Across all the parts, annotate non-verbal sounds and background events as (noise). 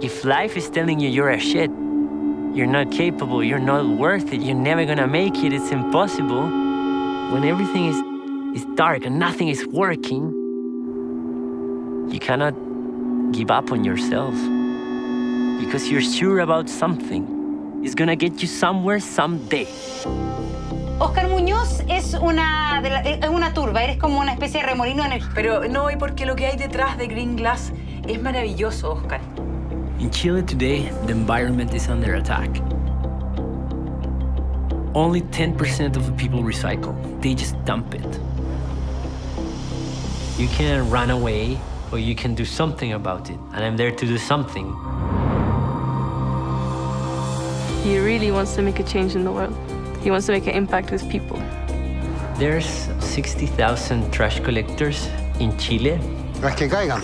If life is telling you you're a shit, you're not capable, you're not worth it, you're never gonna make it, it's impossible, when everything is, is dark and nothing is working, you cannot give up on yourself because you're sure about something. It's gonna get you somewhere someday. Oscar Muñoz es una, de la- es una turba, eres como una especie de remolino en el... Pero no, y porque lo que hay detrás de Green Glass es maravilloso, Oscar. In Chile today, the environment is under attack. Only 10% of the people recycle, they just dump it. You can run away, or you can do something about it, and I'm there to do something. He really wants to make a change in the world. He wants to make an impact with people. There's 60,000 trash collectors in Chile. Las que caigan.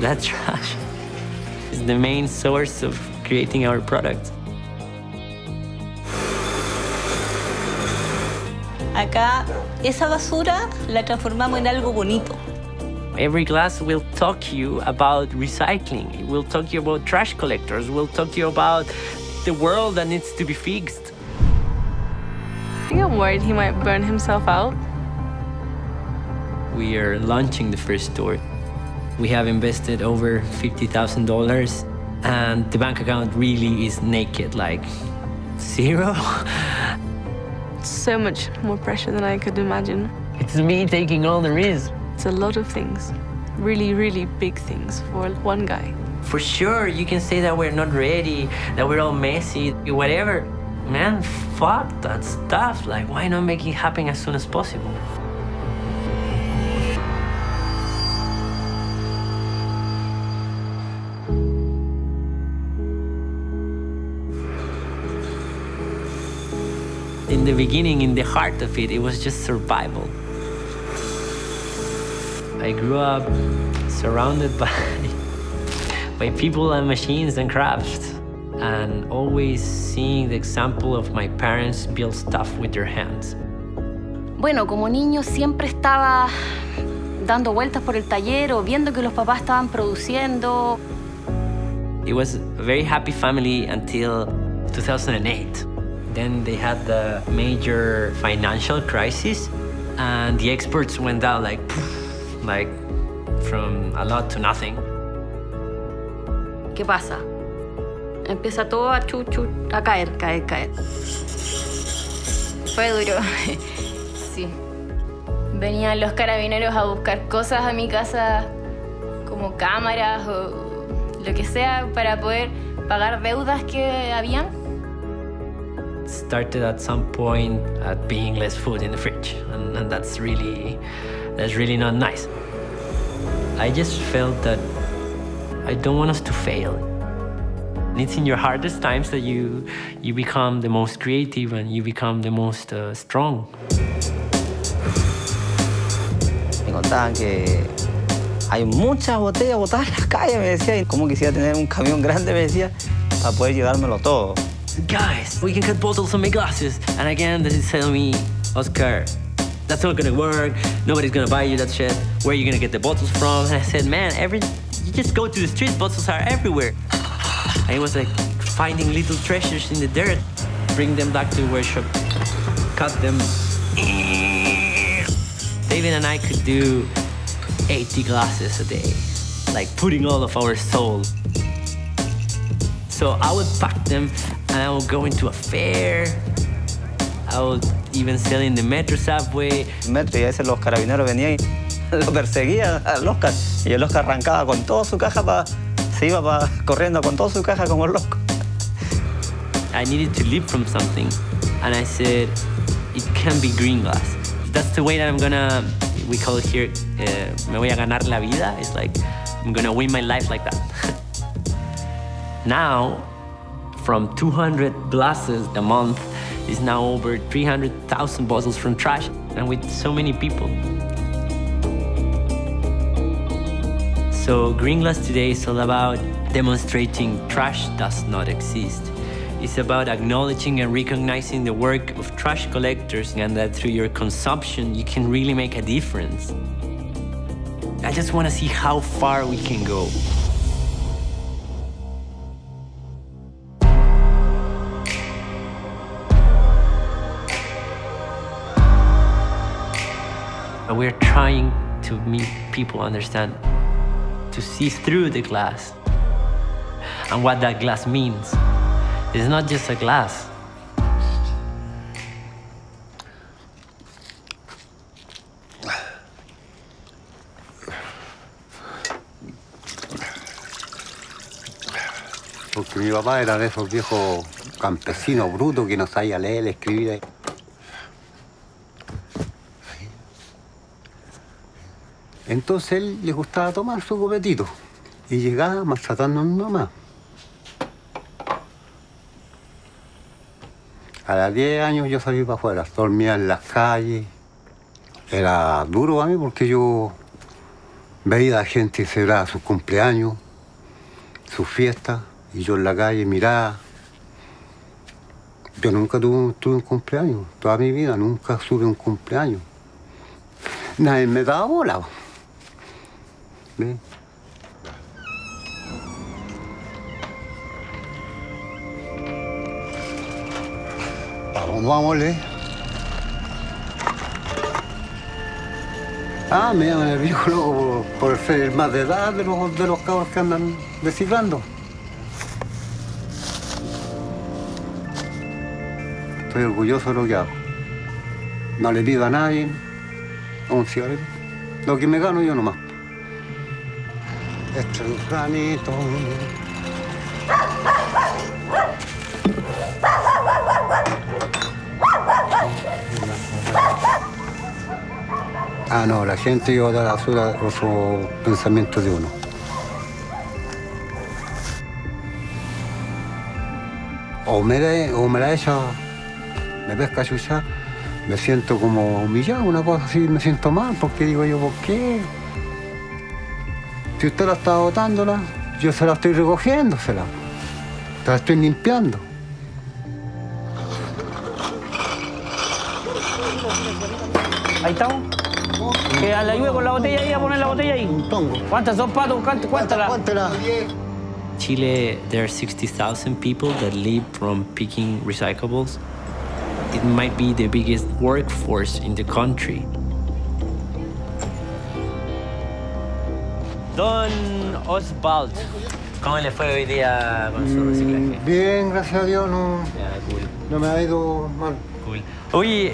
That trash is the main source of creating our product. Acá esa basura la transformamos en algo bonito. Every glass will talk to you about recycling. It will talk to you about trash collectors. It Will talk to you about the world that needs to be fixed. I think I'm worried he might burn himself out. We are launching the first store. We have invested over $50,000 and the bank account really is naked, like zero. So much more pressure than I could imagine. It's me taking all there is. It's a lot of things. Really, really big things for one guy. For sure, you can say that we're not ready, that we're all messy, whatever. Man, fuck that stuff. Like, why not make it happen as soon as possible? The beginning, in the heart of it, it was just survival. I grew up surrounded (laughs) by by people and machines and crafts, and always seeing the example of my parents build stuff with their hands. Bueno, como niño siempre estaba dando vueltas por el taller o viendo que los papás estaban produciendo. It was a very happy family until 2008. Then they had the major financial crisis, and the exports went down like, poof, like from a lot to nothing. ¿Qué pasa? Empieza todo a, chu, a caer, caer, caer. Fue duro. (laughs) sí. Venían los carabineros a buscar cosas a mi casa, como cámaras o lo que sea, para poder pagar deudas que habían. Started at some point at being less food in the fridge, and, and that's really, that's really not nice. I just felt that I don't want us to fail. And it's in your hardest times that you you become the most creative and you become the most uh, strong. Me contaban que hay muchas botellas botadas en las calles, me decía, y cómo quisiera tener un camión grande, me decía, para poder llevármelo todo. Guys, we can cut bottles and make glasses. And again, they tell me, Oscar, that's not gonna work. Nobody's gonna buy you that shit. Where are you gonna get the bottles from? And I said, man, every you just go to the street, bottles are everywhere. And it was like finding little treasures in the dirt, bring them back to the workshop, cut them. David and I could do 80 glasses a day, like putting all of our soul. So I would pack them I would go into a fair. I would even sell in the metro subway. metro y a veces los carabineros venían y (laughs) lo perseguían al Oscar. Y el Oscar arrancaba con toda su caja, pa- se iba pa- corriendo con toda su caja como loco. I needed to live from something. And I said, it can be green glass. That's the way that I'm gonna, we call it here, uh, me voy a ganar la vida. It's like, I'm gonna win my life like that. (laughs) now, from 200 glasses a month, is now over 300,000 bottles from trash, and with so many people. So Green Glass today is all about demonstrating trash does not exist. It's about acknowledging and recognizing the work of trash collectors and that through your consumption you can really make a difference. I just want to see how far we can go. And we're trying to make people understand, to see through the glass and what that glass means. It's not just a glass. Porque mi papá era de esos viejos campesinos brutos que no sabía leer, escribir. Entonces él le gustaba tomar su copetito y llegaba maltratando a mi mamá. A los 10 años yo salí para afuera, dormía en las calles. Era duro a mí porque yo veía a la gente celebrar sus cumpleaños, sus fiestas, y yo en la calle miraba. Yo nunca tuve, tuve un cumpleaños, toda mi vida nunca tuve un cumpleaños. Nadie me daba bola. ¿Ve? Vamos, vámonos. Ah, me llaman el loco por, ser más de edad de los, de los cabros que andan descifrando. Estoy orgulloso de lo que hago. No le pido a nadie un cigarrillo. Lo que me gano yo nomás. Es un granito. Ah, no, la gente lleva la basura con sus pensamientos de uno. O me, de- o me la echa, me pesca chucha, me siento como humillado, una cosa así, me siento mal, porque digo yo, ¿por qué? Si usted la está botándola, yo se la estoy recogiendo, se la, te la estoy limpiando. Ahí estamos. Que a la ayude con la botella ahí, a poner la botella ahí. Un tongo. ¿Cuántas son patos? ¿Cuántas? Cuéntala. Cuéntela. Chile, there are 60,000 people that live from picking recyclables. It might be the biggest workforce in the country. Don Oswald, ¿cómo le fue hoy día con su reciclaje? Bien, gracias a Dios, no, Ya, cool, no me ha ido mal. cool. Oye,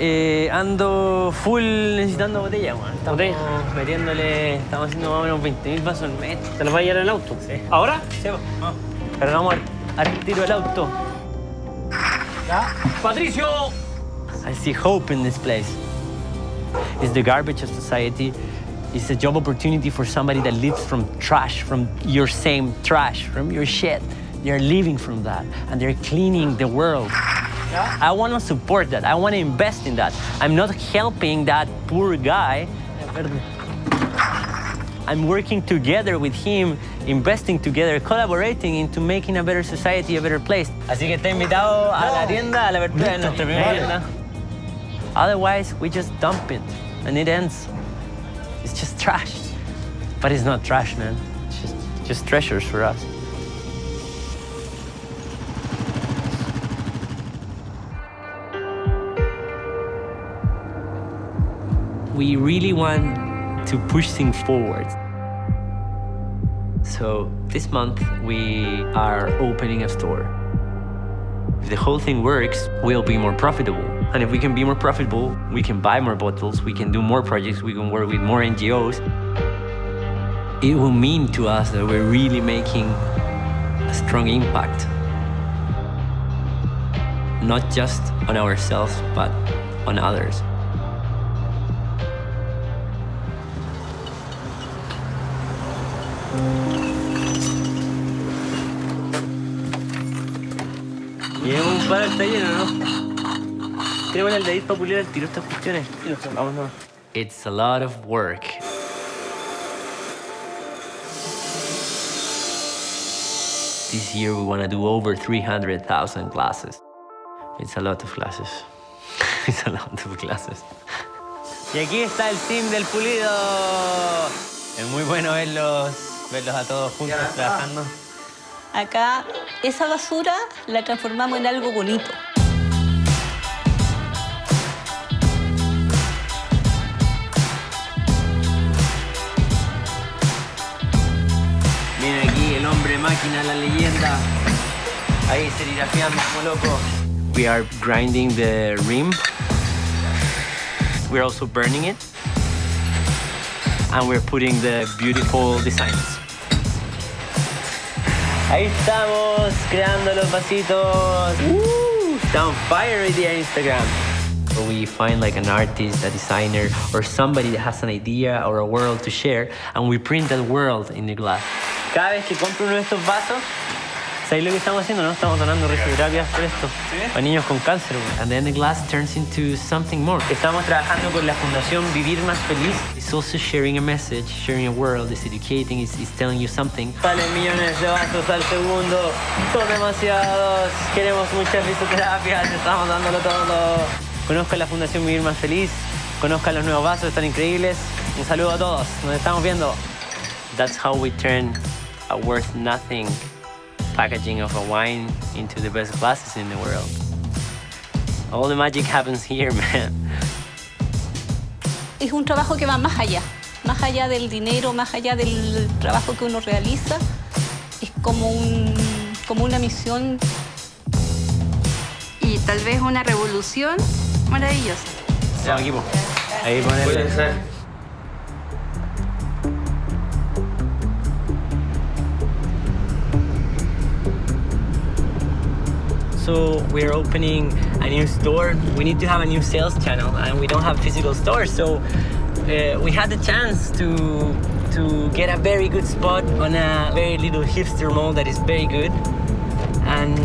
eh, ando full necesitando botella, weón. Estamos ¿Botella? metiéndole, estamos haciendo más o menos 20.000 vasos al mes. ¿Te las va a llevar en el auto? Sí. ¿Ahora? Sí, vamos. Cargamos al, al tiro el auto. ¡Patricio! I see hope in this place. It's the garbage of society. It's a job opportunity for somebody that lives from trash, from your same trash, from your shit. They're living from that and they're cleaning the world. I want to support that. I want to invest in that. I'm not helping that poor guy. I'm working together with him, investing together, collaborating into making a better society, a better place. Así que está invitado a la tienda, a la apertura de nuestra primera tienda. Otherwise, we just dump it and it ends. It's just trash. But it's not trash, man. It's just, just treasures for us. We really want to push things forward. So this month we are opening a store. If the whole thing works, we'll be more profitable. And if we can be more profitable, we can buy more bottles, we can do more projects, we can work with more NGOs. It will mean to us that we're really making a strong impact. Not just on ourselves, but on others. Llevamos un par está lleno, ¿no? Tenemos el dedito para pulir el tiro estas cuestiones. Vamos, no. It's a lot of work. This year we want to do over 300,000 classes. It's a lot of classes. (laughs) It's a lot of classes. Y aquí está el team del pulido. Es muy bueno verlos, verlos a todos juntos trabajando. Acá esa basura la transformamos en algo bonito. Máquina, la leyenda. Ahí como loco. We are grinding the rim. We're also burning it. And we're putting the beautiful designs. Ahí estamos creando los vasitos. Woo! On fire día Instagram. We find like an artist, a designer, or somebody that has an idea or a world to share, and we print that world in the glass. Cada vez que compro uno de estos vasos, ¿sabéis lo que estamos haciendo? No estamos donando risoterapias por esto. A niños con cáncer. And then the glass turns into something more. Estamos trabajando con la Fundación Vivir Más Feliz. It's also sharing a message, sharing a world, it's educating, it's, it's telling you something. Salen millones de vasos al segundo. Son demasiados. Queremos muchas risoterapias. Estamos dándolo todo. Conozcan la Fundación Vivir Más Feliz. Conozcan los nuevos vasos, están increíbles. Un saludo a todos. Nos estamos viendo. That's how we turn a worth nothing packaging of a wine into the best glasses in the world. All the magic happens here, (laughs) man. Es un trabajo que va más allá, más allá del dinero, más allá del trabajo que uno realiza. Es como, un, como una misión Y tal vez una revolución maravillosa. Ya, equipo. Ahí ponerle. So we're opening a new store. We need to have a new sales channel, and we don't have physical stores. So uh, we had the chance to to get a very good spot on a very little hipster mall that is very good, and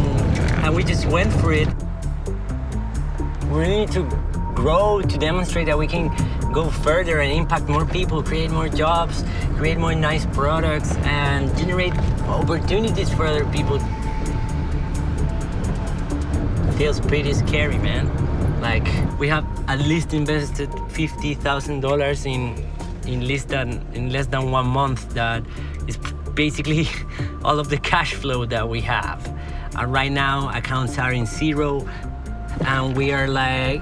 and we just went for it. We need to grow to demonstrate that we can go further and impact more people, create more jobs, create more nice products, and generate opportunities for other people. Feels pretty scary, man. Like we have at least invested fifty thousand dollars in in less than in less than one month. That is basically (laughs) all of the cash flow that we have. And right now, accounts are in zero, and we are like,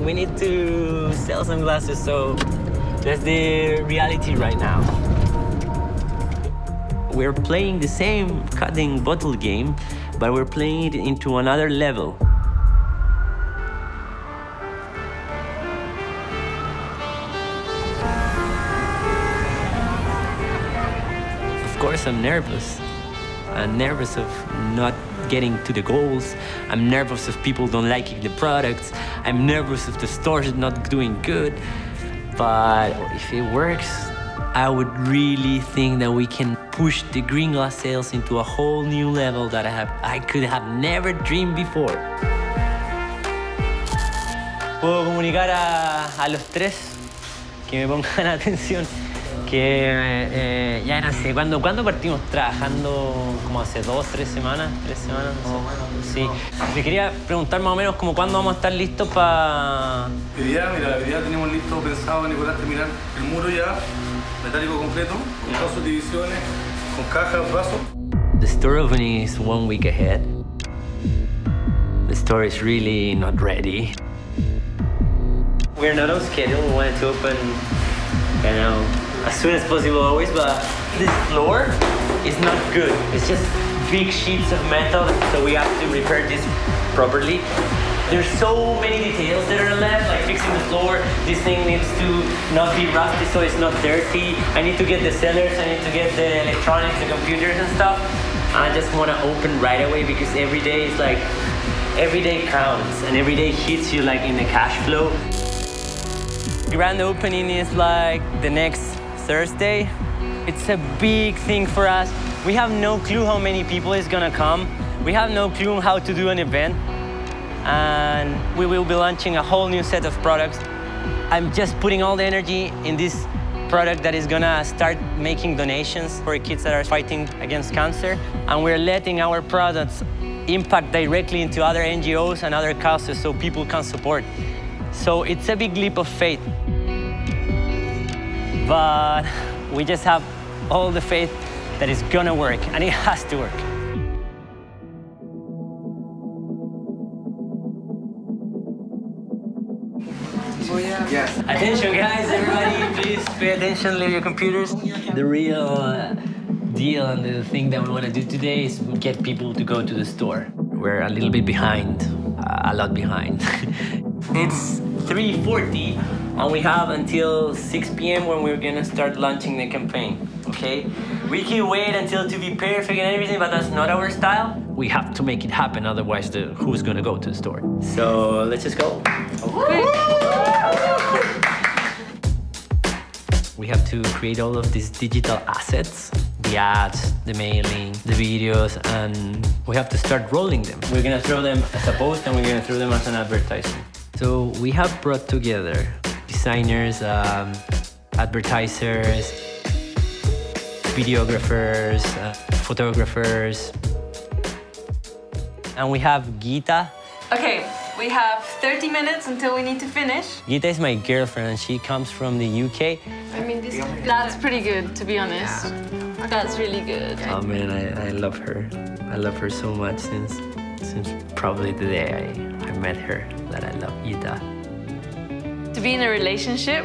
we need to sell some glasses. So that's the reality right now. We're playing the same cutting bottle game, but we're playing it into another level. Of course, I'm nervous. I'm nervous of not getting to the goals. I'm nervous if people don't liking the products. I'm nervous if the store's not doing good. But if it works, I would really think that we can push the green glass sales into a whole new level that I have I could have never dreamed before. Puedo comunicar a, a los tres que me pongan (laughs) atención que eh, ya no sé, ¿cuándo, ¿cuándo partimos trabajando? Como hace dos, tres semanas, tres semanas, no sé. Sí. Me quería preguntar más o menos como cuándo vamos a estar listos para... Día, mira, día tenemos listo, pensado, Nicolás, terminar el muro ya, metálico completo, con todas sus divisiones, con cajas, brazos. The store opening is one week ahead. The store is really not ready. We're not on schedule. We wanted to open, you know, as soon as possible always, but this floor is not good. It's just big sheets of metal, so we have to repair this properly. There's so many details that are left, like fixing the floor. This thing needs to not be rusty so it's not dirty. I need to get the cellars, I need to get the electronics, the computers and stuff. I just want to open right away because every day is like, every day counts and every day hits you like in the cash flow. Grand opening is like the next Thursday. It's a big thing for us. We have no clue how many people is gonna come. We have no clue how to do an event. And we will be launching a whole new set of products. I'm just putting all the energy in this product that is gonna start making donations for kids that are fighting against cancer. And we're letting our products impact directly into other NGOs and other causes so people can support. So it's a big leap of faith. But We just have all the faith that it's gonna work, and it has to work. Attention, guys, everybody, please pay attention, leave your computers. The real uh, deal and the thing that we want to do today is get people to go to the store. We're a little bit behind, uh, a lot behind. (laughs) it's 3.40 and we have until 6 p.m. when we're gonna start launching the campaign, okay? We can wait until to be perfect and everything, but that's not our style. We have to make it happen, otherwise the, who's gonna go to the store? So let's just go. We have to create all of these digital assets, the ads, the mailing, the videos, and we have to start rolling them. We're gonna throw them as a post and we're gonna throw them as an advertisement. So we have brought together designers, um, advertisers, videographers, uh, photographers, and we have Gita. Okay, we have 30 minutes until we need to finish. Gita is my girlfriend and she comes from the UK. I mean, this, that's pretty good, to be honest. That's really good. Oh man, I, I love her. I love her so much since since probably the day I, I met her that I love Gita. To be in a relationship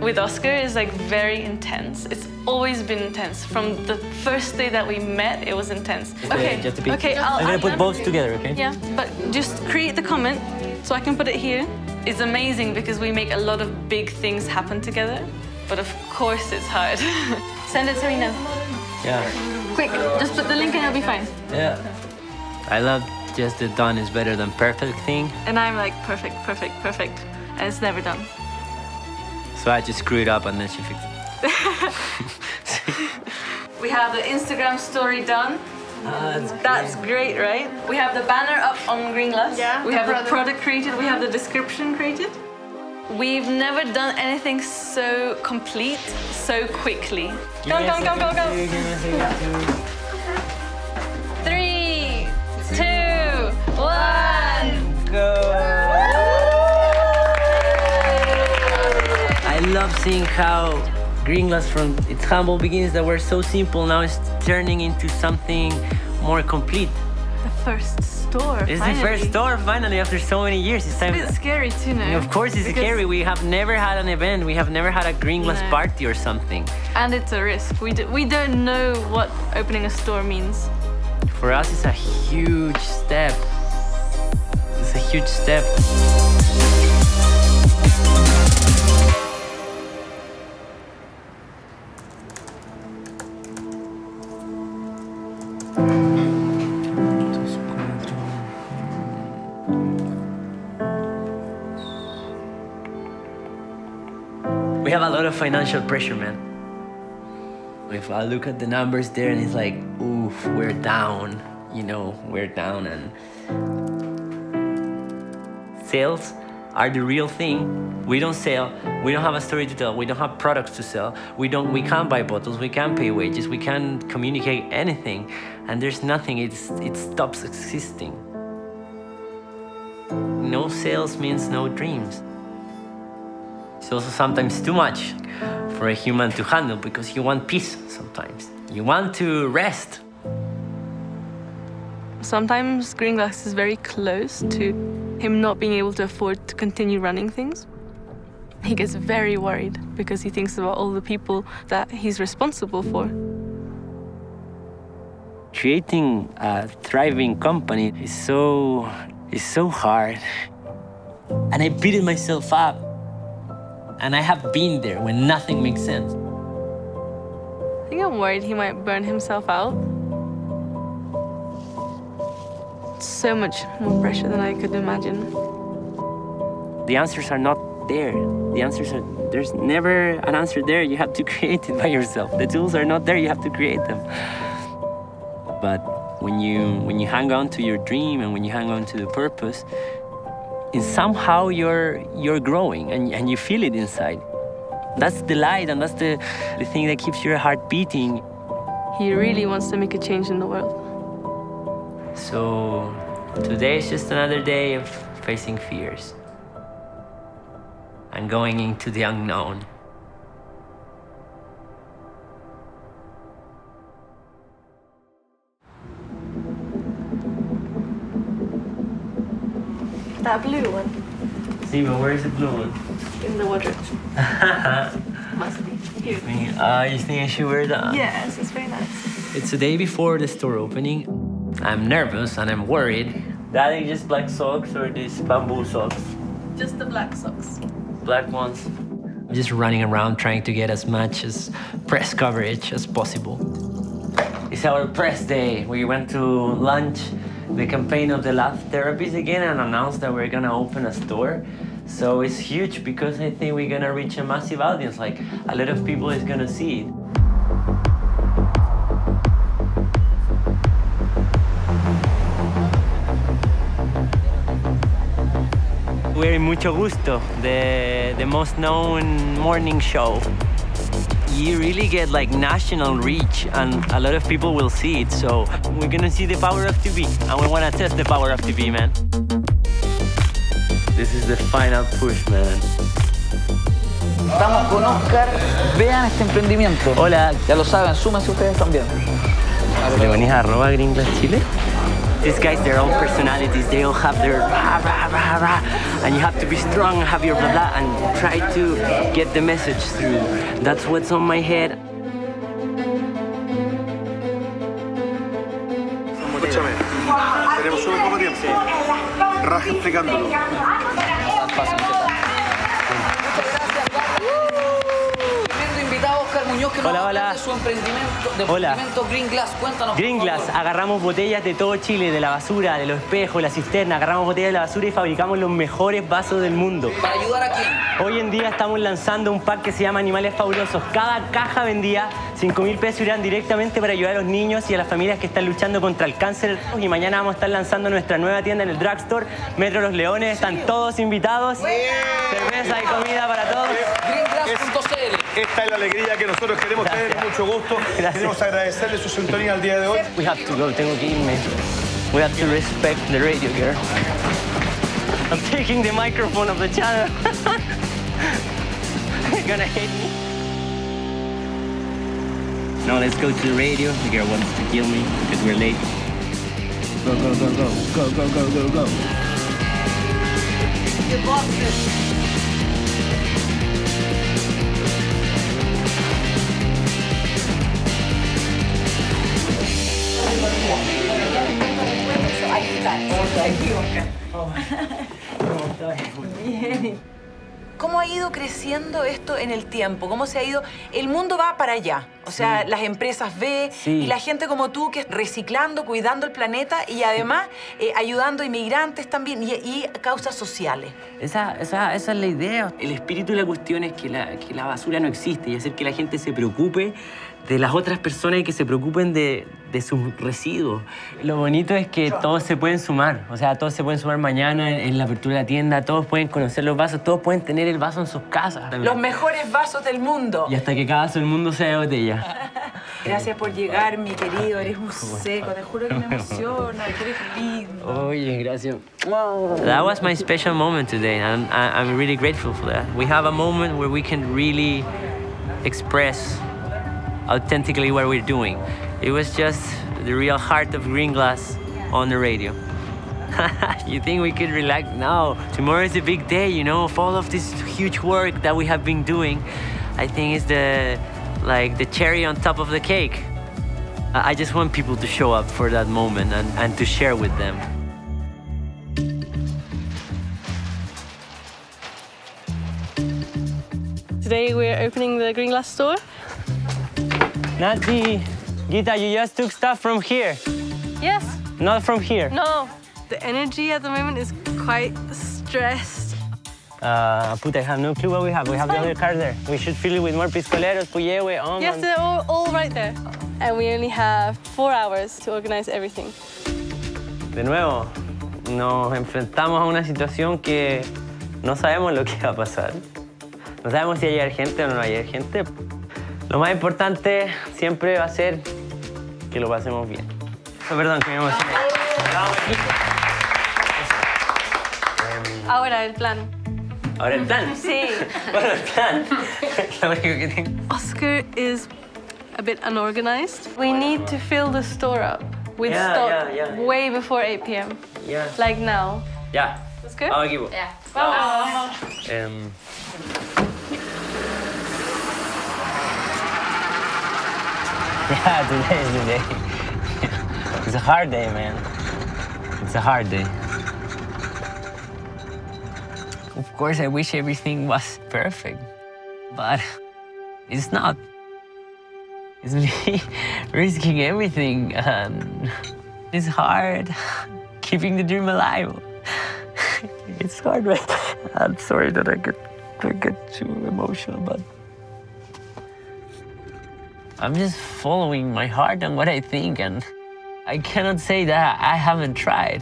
with Oscar is like very intense. It's always been intense. From the first day that we met, it was intense. Okay, just to be, okay, I'll, I'm gonna put both together, okay? Yeah, but just create the comment so I can put it here. It's amazing because we make a lot of big things happen together. But of course it's hard. (laughs) Send it, Serena. Yeah. Quick, just put the link and it'll be fine. Yeah. I love just the done is better than perfect thing. And I'm like, perfect, perfect, perfect. And it's never done. So I just screwed up and then she fixed it. (laughs) We have the Instagram story done. Ah, that's great, right? We have the banner up on Green Glass. Yeah, We the have the product. product created. We have the description created. We've never done anything so complete so quickly. Go, go, go, go, go. Love seeing how Green Glass from its humble beginnings that were so simple now is turning into something more complete. The first store. It's the first store finally after so many years. It's It's time. a bit scary too, no? Of course, it's Because- scary. We have never had an event. We have never had a Green Glass No. party or something. And it's a risk. We, do, we don't know what opening a store means. For us, it's a huge step. It's a huge step. Have a lot of financial pressure, man. If I look at the numbers there and it's like, oof, we're down, you know, we're down and sales are the real thing. We don't sell, we don't have a story to tell, we don't have products to sell, we don't we can't buy bottles, we can't pay wages, we can't communicate anything, and there's nothing, it's it stops existing. No sales means no dreams. It's also sometimes too much for a human to handle because you want peace sometimes. You want to rest. Sometimes Green Glass is very close to him not being able to afford to continue running things. He gets very worried because he thinks about all the people that he's responsible for. Creating a thriving company is so is so hard. And I beat myself up. And I have been there when nothing makes sense. I think I'm worried he might burn himself out. It's So much more pressure than I could imagine. The answers are not there. The answers are there's never an answer there. You have to (laughs) create it by yourself. The tools are not there. You have to create them. But when you when you hang on to your dream and when you hang on to the purpose, and somehow you're you're growing and, and you feel it inside. That's the light and that's the, the thing that keeps your heart beating. He really wants to make a change in the world. So today is just another day of facing fears and going into the unknown. That blue one See, but where's the blue one? in the wardrobe. (laughs) Must be. Here. Uh, you think I should wear that? Yes, it's very nice. It's the day before the store opening. I'm nervous and I'm worried. Daddy, just black socks or these bamboo socks? Just the black socks. Black ones. I'm just running around trying to get as much as press coverage as possible. It's our press day. We went to lunch the campaign of the Laugh Therapies again and announced that we're gonna open a store. So it's huge because I think we're gonna reach a massive audience. Like a lot of people is gonna see it. We're in Mucho Gusto, the, the most known morning show. You really get like national reach and a lot of people will see it. So we're gonna see the power of TV and we wanna test the power of TV, man. This is the final push, man. Estamos con Oscar. Vean este emprendimiento. Hola. Ya lo saben, súmense ustedes también. ¿Le venís a arroba Green Glass Chile? These guys, their own personalities. They all have their rah, rah, rah, rah. And you have to be strong and have your blah, blah, and try to get the message through. That's what's on my head. Escúchame, tenemos súper poco tiempo. Raja explicándolo. Muñoz que nos Hola, hola. de su emprendimiento, de Hola. emprendimiento Green Glass. Cuéntanos. Green por Glass, favor. agarramos botellas de todo Chile, de la basura, de los espejos, la cisterna, agarramos botellas de la basura y fabricamos los mejores vasos del mundo. ¿Para ayudar a quién? Hoy en día estamos lanzando un pack que se llama Animales Fabulosos. Cada caja vendía 5 mil pesos irán directamente para ayudar a los niños y a las familias que están luchando contra el cáncer. Y mañana vamos a estar lanzando nuestra nueva tienda en el drugstore, Metro Los Leones. Están todos invitados. Cerveza y comida para todos. Esta es la alegría que nosotros queremos tener, mucho gusto. Queremos agradecerle su sintonía al día de hoy. We have to go, tengo que irme. We have to respect the radio, girl. I'm taking the microphone of the channel. (laughs) They're gonna hate me. No, let's go to the radio. The girl wants to kill me because we're late. Go, go, go, go. Go, go, go, go, go. ¿Cómo ha ido creciendo esto en el tiempo? ¿Cómo se ha ido? El mundo va para allá. O sea, Sí. las empresas ve Sí. y la gente como tú que es reciclando, cuidando el planeta y además eh, ayudando a inmigrantes también y, y causas sociales. Esa, esa, esa es la idea. El espíritu de la cuestión es que la, que la basura no existe y hacer que la gente se preocupe de las otras personas y que se preocupen de, de sus residuos. Lo bonito es que todos se pueden sumar. O sea, todos se pueden sumar mañana en, en la apertura de la tienda, todos pueden conocer los vasos, todos pueden tener el vaso en sus casas. Los mejores vasos del mundo. Y hasta que cada vaso del mundo sea de botella. (laughs) Gracias por llegar, mi querido. Eres un seco. Te juro que me emociona. que eres lindo. Oye, gracias. That was my special moment today, and I, I'm really grateful for that. We have a moment where we can really express authentically what we're doing. It was just the real heart of Green Glass on the radio. (laughs) you think we could relax? No, tomorrow is a big day, you know, of all of this huge work that we have been doing. I think it's the like the cherry on top of the cake. I I just want people to show up for that moment and, and to share with them. Today we're opening the Green Glass store. Nati, Gita, you just took stuff from here, Yes. not from here. No. The energy at the moment is quite stressed. Uh, puta, I have no clue what we have. We have the other car there. We should fill it with more piscoleros, puyehue, oh Yes, they're all, all right there. And we only have four hours to organize everything. De nuevo, nos enfrentamos a una situación que no sabemos lo que va a pasar. No sabemos si va a llegar gente o no va a llegar gente. Lo más importante siempre va a ser que lo pasemos bien. Oh, perdón, que me emocioné. Ahora el plan. Ahora el plan. Sí. (laughs) Bueno, el plan. (laughs) Lo único que tengo. Oscar is a bit unorganized. We need to fill the store up with Yeah, stock yeah, yeah, yeah. way before 8 p.m. Yeah. Like now. Ya. go? Vamos equipo. Ya. Vamos. Um, yeah, (laughs) today is the day. it's a hard day, man. It's a hard day. Of course, I wish everything was perfect, but it's not. It's me (laughs) risking everything, and it's hard (laughs) keeping the dream alive. It's hard, man. I'm sorry that I get, I get too emotional, but I'm just following my heart and what I think, and I cannot say that I haven't tried.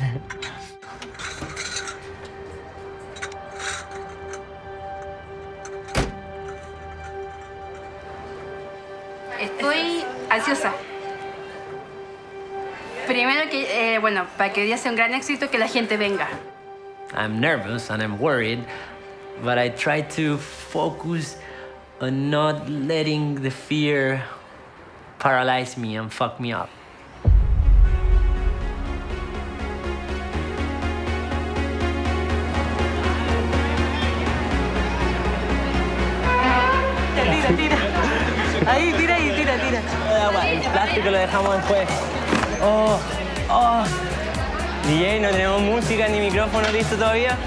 Estoy ansiosa. Primero que, eh, bueno, para que hoy día sea un gran éxito, que la gente venga. I'm nervous and I'm worried, but I try to focus on not letting the fear paralyze me and fuck me up. Tira, tira. Ahí, tira y tira, tira. El plástico lo dejamos después. Oh, oh. DJ, no tenemos música ni micrófono listo todavía.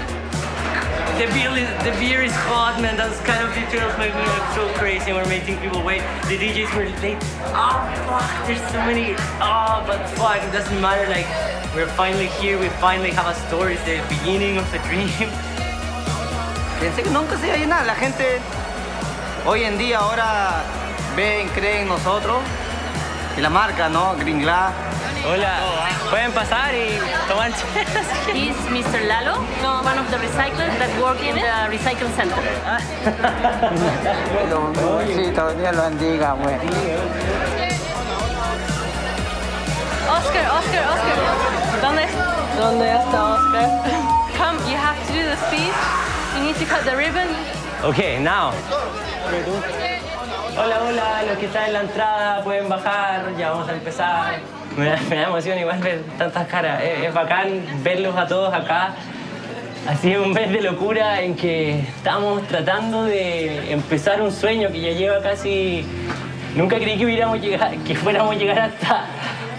The beer, is, the beer is hot, man. That's kind of details make me look so crazy. We're making people wait. The DJs were late. Oh, fuck. There's so many. Oh, but fuck. It doesn't matter. Like, we're finally here. We finally have a story. It's the beginning of a dream. Pensé que nunca se iba a llenar. La gente hoy en día ahora ven, creen en nosotros. Y la marca, ¿no? Green Glass. Hola, pueden pasar y tomar He's (laughs) Mr. Lalo, one of the recyclers that work in the recycle center. Diosito, Dios lo bendiga, güey. Oscar, Oscar, Oscar. ¿Dónde, ¿Dónde está Oscar? Come, you have to do the speech. You need to cut the ribbon. Okay, now. Hola, hola, los que están en la entrada pueden bajar, ya vamos a empezar. Me da, emoción igual ver tantas caras. Es, es bacán verlos a todos acá. Ha sido un mes de locura en que estamos tratando de empezar un sueño que ya lleva casi... Nunca creí que, hubiéramos llegar, que fuéramos a llegar hasta,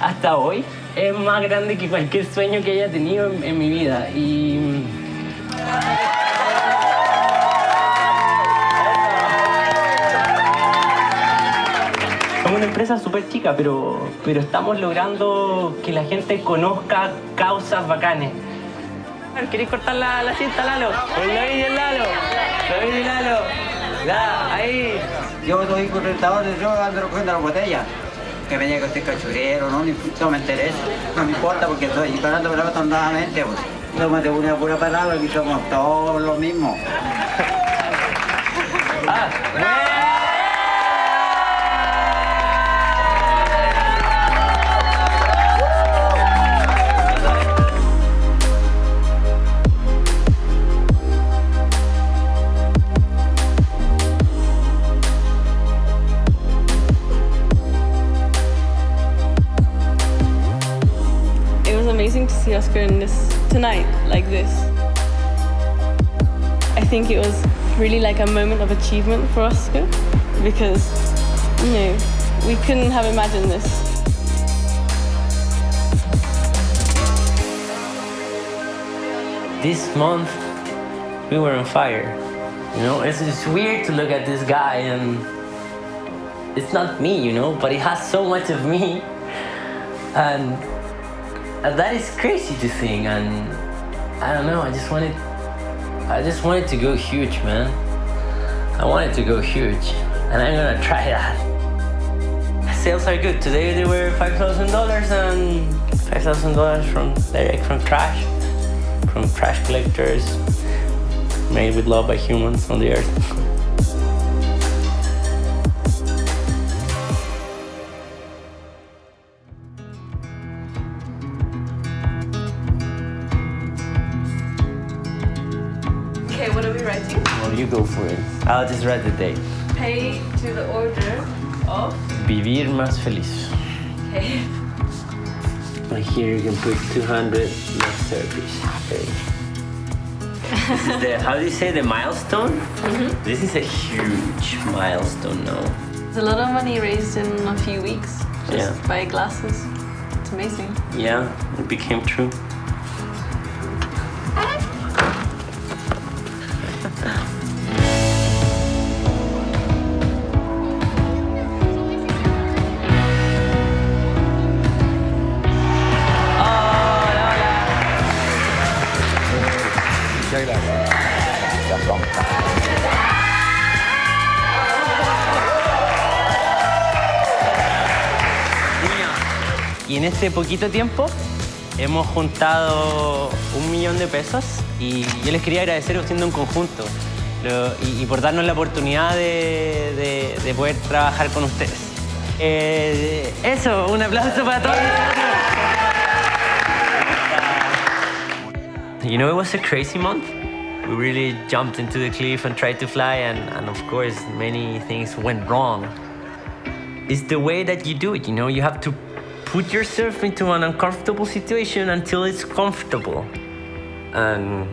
hasta hoy. Es más grande que cualquier sueño que haya tenido en, en mi vida. Y empresa súper chica, pero, pero estamos logrando que la gente conozca causas bacanes. ¿Queréis cortar la, la cinta, Lalo? Lo el Lalo. Lo vi el Lalo. Ya, ahí. Yo soy correctador, yo ando recogiendo las botellas. Que me diga que usted es cachurero, no, no me interesa. No me importa porque estoy disparando pelota andadamente. Pues. Somos de una pura palabra que somos todos los mismos. It Oscar in this tonight, like this. I think it was really like a moment of achievement for Oscar because, you know, we couldn't have imagined this. This month, we were on fire. You know, it's, it's weird to look at this guy and it's not me, you know, but he has so much of me. And, and Uh, that is crazy to think. And I don't know, I just wanted, I just wanted to go huge, man. I wanted to go huge, and I'm gonna try that. Sales are good. Today they were five thousand dollars and five thousand dollars from direct from trash, from trash collectors, made with love by humans on the earth. (laughs) I'll just write the date. Pay to the order of. Vivir más feliz. Okay. Right here you can put 200 less service. Okay. This is the, how do you say, the milestone? Mhm. This is a huge milestone now. There's a lot of money raised in a few weeks just Yeah. by glasses. It's amazing. Yeah, it became true. Este poquito tiempo hemos juntado un millón de pesos y yo les quería agradecer haciendo un conjunto Lo- y, y por darnos la oportunidad de, de- de poder trabajar con ustedes. Eh, eso, un aplauso para todos. You know, it was a crazy month. We really jumped into the cliff and tried to fly, and, and of course, many things went wrong. It's the way that you do it, you know, you have to put yourself into an uncomfortable situation until it's comfortable. And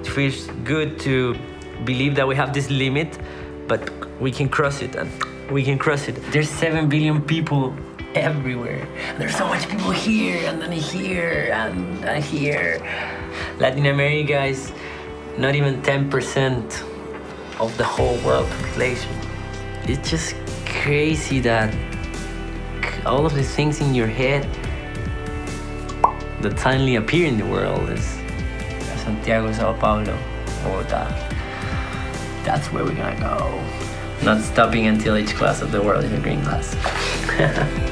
it feels good to believe that we have this limit, but we can cross it and we can cross it. There's 7 billion people everywhere. There's so much people here and then here and, here. Latin America is not even 10% of the whole world population. It's just crazy that all of the things in your head that suddenly appear in the world is Santiago, Sao Paulo, Bogota. That's where we're gonna go. Not stopping until each class of the world is a Green Glass. (laughs)